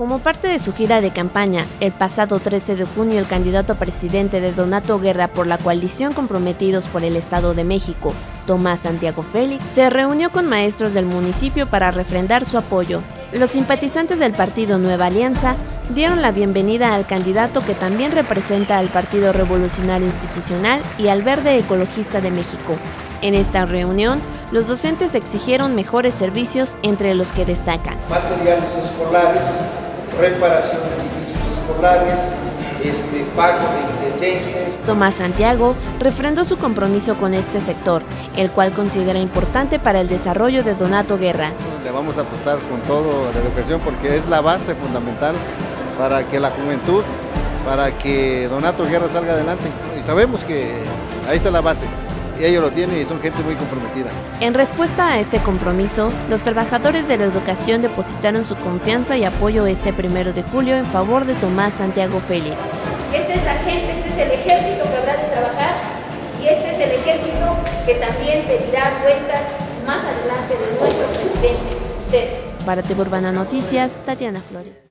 Como parte de su gira de campaña, el pasado 13 de junio el candidato a presidente de Donato Guerra por la coalición Comprometidos por el Estado de México, Tomás Santiago Félix, se reunió con maestros del municipio para refrendar su apoyo. Los simpatizantes del partido Nueva Alianza dieron la bienvenida al candidato que también representa al Partido Revolucionario Institucional y al Verde Ecologista de México. En esta reunión, los docentes exigieron mejores servicios entre los que destacan. Materiales escolares, reparación de edificios escolares, este, pago de indigentes. Tomás Santiago refrendó su compromiso con este sector, el cual considera importante para el desarrollo de Donato Guerra. Le vamos a apostar con todo a la educación porque es la base fundamental para que la juventud, para que Donato Guerra salga adelante. Y sabemos que ahí está la base y ellos lo tienen y son gente muy comprometida. En respuesta a este compromiso, los trabajadores de la educación depositaron su confianza y apoyo este primero de julio en favor de Tomás Santiago Félix. Esta es la gente, este es el ejército que habrá de trabajar y este es el ejército que también pedirá cuentas más adelante de nuestro presidente, usted. Para TV Urbana Noticias, Tatiana Flores.